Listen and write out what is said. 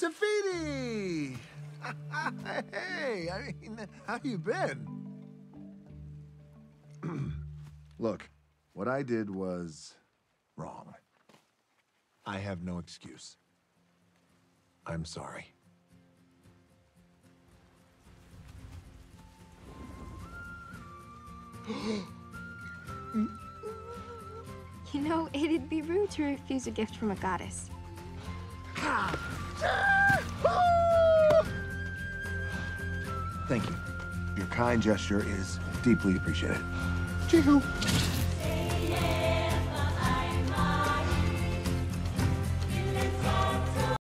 Te Fiti! hey, I mean, how you been? Look, what I did was wrong. I have no excuse. I'm sorry. You know, it'd be rude to refuse a gift from a goddess. Thank you. Your kind gesture is deeply appreciated. Chee-hoo.